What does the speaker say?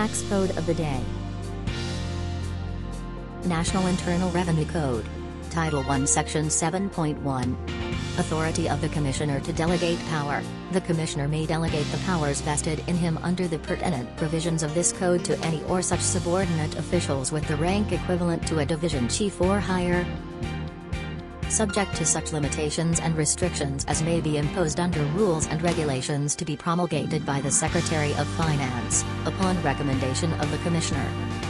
Tax Code of the Day. National Internal Revenue Code. Title 1 Section 7.1. Authority of the Commissioner to delegate power. The Commissioner may delegate the powers vested in him under the pertinent provisions of this code to any or such subordinate officials with the rank equivalent to a division chief or higher, subject to such limitations and restrictions as may be imposed under rules and regulations to be promulgated by the Secretary of Finance, upon recommendation of the Commissioner.